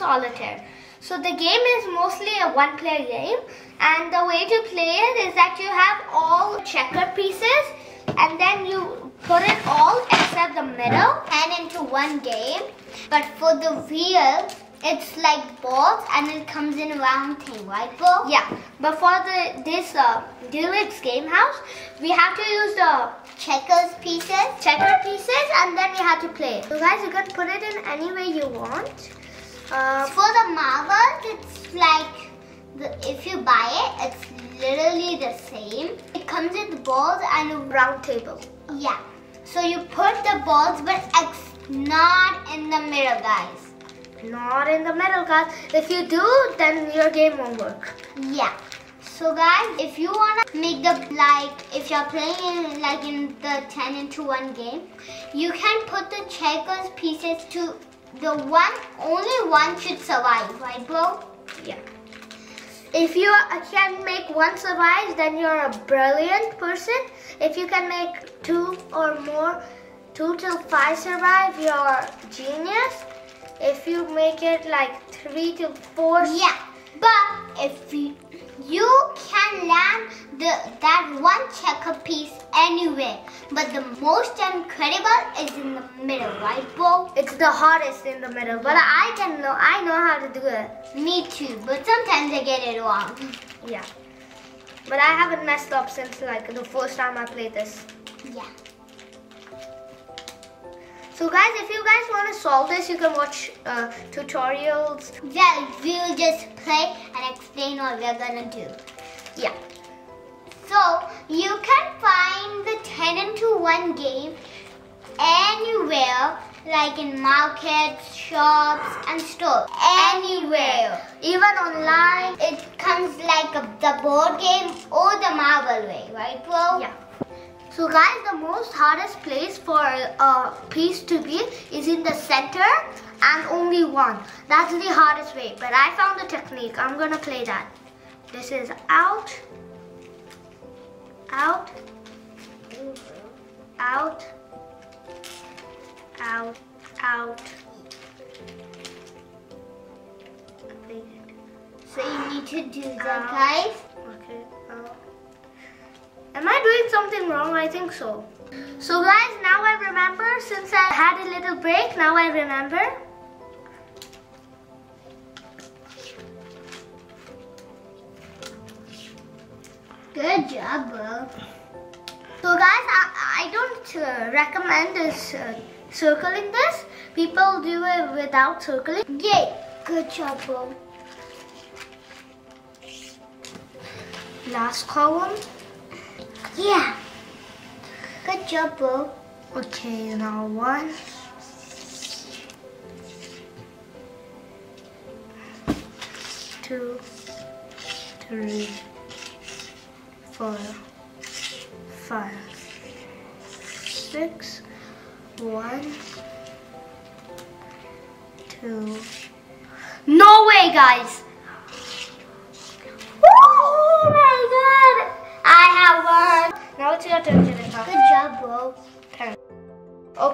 solitaire. So the game is mostly a one player game and the way to play it is that you have all checker pieces and then you put it all except the middle and into one game. But for the wheel, it's like balls and it comes in a round thing, right bro? Yeah, but for the this uh, Game House, we have to use the checkers pieces, checker pieces and then we have to play. So guys, you can put it in any way you want. Uh, for the marbles, it's like, the, if you buy it, it's literally the same. It comes with balls and a round table. Yeah. So you put the balls, but not in the middle, guys. Not in the middle, guys. If you do, then your game won't work. Yeah. So guys, if you wanna make the like, if you're playing like in the 10 into 1 game, you can put the checkers pieces to the one, only one should survive, right bro? Yeah. If you can make one survive, then you're a brilliant person. If you can make two or more, two till five survive, you're genius. If you make it like three to four. Yeah, but if you, you can land the, that one checker piece anywhere. But the most incredible is in the middle, right, Bo? It's the hardest in the middle, but I can know, I know how to do it. Me too, but sometimes I get it wrong. Yeah. But I haven't messed up since like the first time I played this. Yeah. So guys, if you guys want to solve this, you can watch uh, tutorials. Yeah, we'll just play and explain what we're gonna do. Yeah. So, you can find the 10 into 1 game anywhere, like in markets, shops, and stores. Anywhere. Even online, it comes like a, the board game or the marble way, right bro? Yeah. So guys, the most hardest place for a piece to be is in the center and only one. That's the hardest way, but I found the technique. I'm gonna play that. This is out, out, out, out, out. So you need to do that, guys. Am I doing something wrong? I think so. So guys, now I remember since I had a little break, now I remember. Good job, bro. So guys, I, I don't uh, recommend this uh, circling this. People do it without circling. Yay! Good job, bro. Last column. Yeah. Good job, bro. Okay, now one. Two, three, four, five, six, one, two. No way, guys!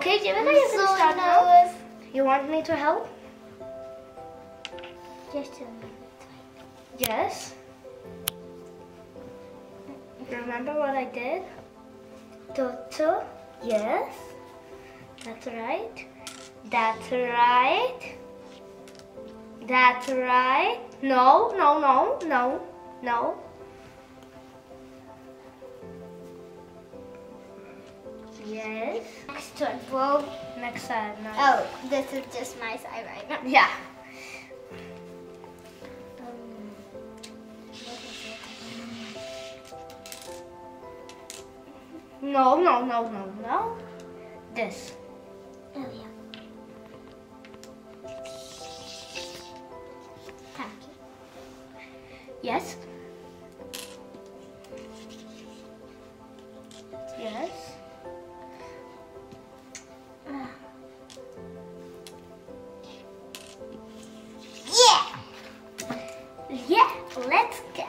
Okay, you can so start nervous. now. You want me to help? Just a minute. Yes. Remember what I did? Toto. Yes. That's right. That's right. That's right. No, no, no, no, no. Yes. Next one, bro. Next side. No. Oh, this is just my side right now. Yeah. Um, what is it? No, no, no, no, no. This. Oh, yeah. Thank you. Yes. Yes. Let's go.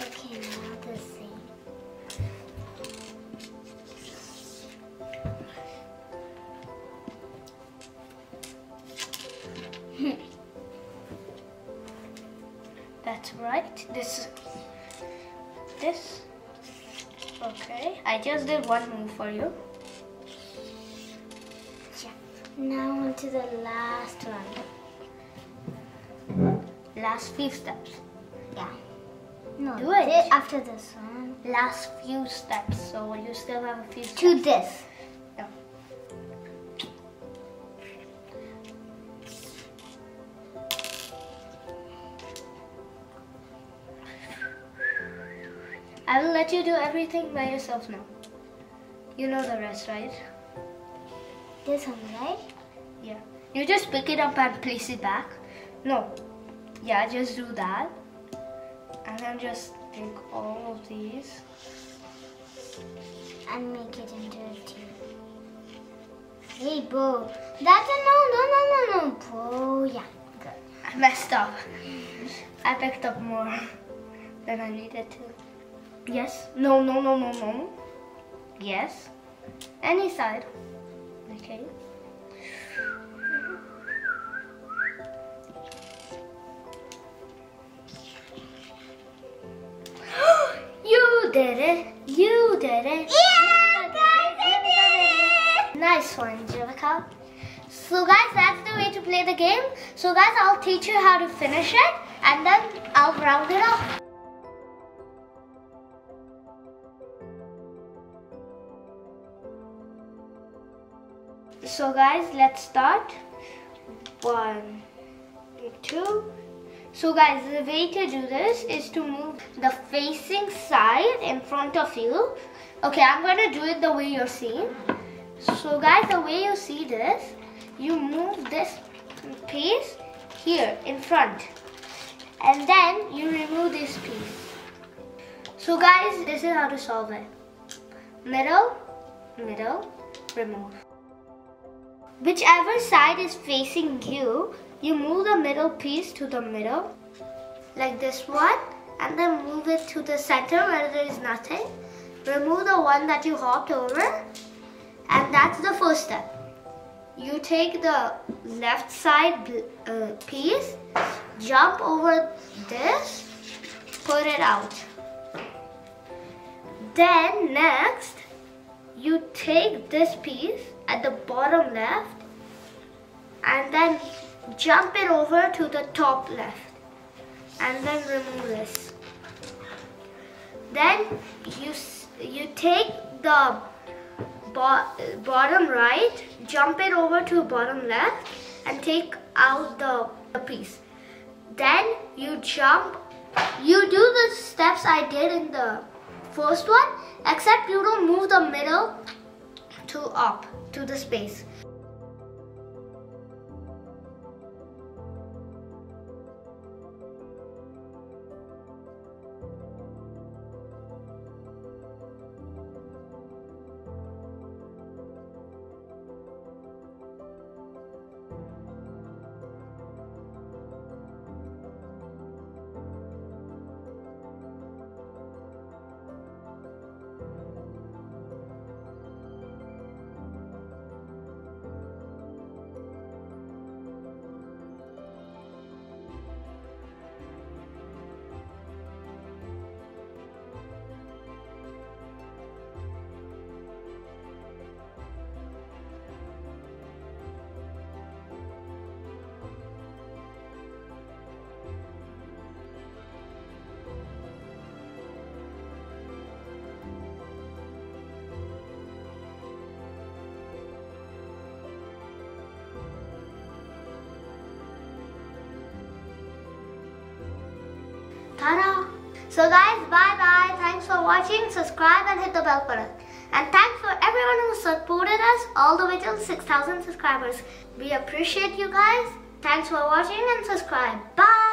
Okay, now the same. That's right. This, this. Okay, I just did one move for you. Yeah. Now onto the last one. Last few steps. Yeah. No, Do it. after this one. Last few steps. So you still have a few steps. To this. Yeah. I will let you do everything by yourself now. You know the rest, right? This one, right? Yeah. You just pick it up and place it back. No. Yeah, just do that. And then just take all of these. And make it into a tube. Hey, bro. That's a no, no, no, no, no. Bo, yeah. Good. I messed up. I picked up more than I needed to. Yes. No, no, no, no, no. Yes. Any side. Okay. It. You did it. Yeah, guys, I did it. Nice one, Jivika. So guys, that's the way to play the game. So guys, I'll teach you how to finish it and then I'll round it up. So guys, let's start. One, two. So guys, the way to do this is to move the facing side in front of you. Okay, I'm going to do it the way you're seeing. So guys, the way you see this, you move this piece here in front. And then you remove this piece. So guys, this is how to solve it. Middle, middle, remove. Whichever side is facing you, you move the middle piece to the middle, like this one, and then move it to the center where there is nothing. Remove the one that you hopped over, and that's the first step. You take the left side uh, piece, jump over this, put it out. Then next, you take this piece at the bottom left and then jump it over to the top left and then remove this. Then you you take the bo- bottom right, jump it over to bottom left and take out the, the piece. Then you jump, you do the steps I did in the first one, except you don't move the middle to up to the space. So guys, bye-bye. Thanks for watching. Subscribe and hit the bell button. And thanks for everyone who supported us all the way till 6,000 subscribers. We appreciate you guys. Thanks for watching and subscribe. Bye!